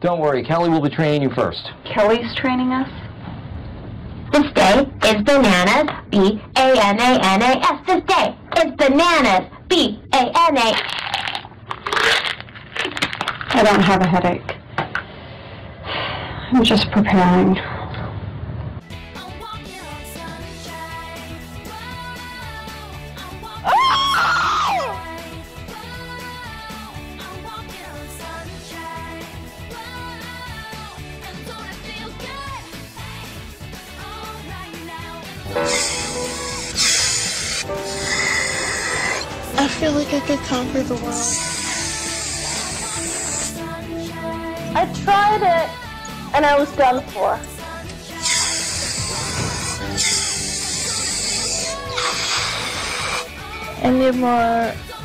Don't worry, Kelly will be training you first. Kelly's training us? This day is bananas. B A N A N A S. This day is bananas. B A N A. I don't have a headache. I'm just preparing. I feel like I could conquer the world. I tried it, and I was done for. I need more.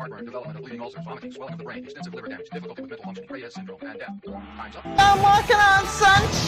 Heartburn, development of bleeding ulcers, vomiting, swelling of the brain, extensive liver damage, difficulty with mental functioning, Reye's syndrome, and death. Time's up. I'm walking on sunshine.